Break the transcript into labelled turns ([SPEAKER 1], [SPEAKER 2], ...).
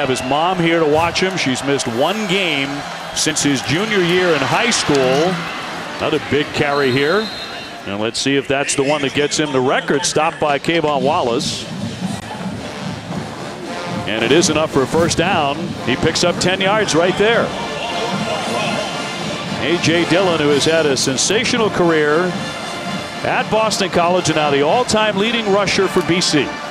[SPEAKER 1] Have his mom here to watch him. She's missed one game since his junior year in high school. Another big carry here. And let's see if that's the one that gets him the record stopped by Kayvon Wallace. And it is enough for a first down. He picks up 10 yards right there. A.J. Dillon, who has had a sensational career at Boston College and now the all-time leading rusher for BC.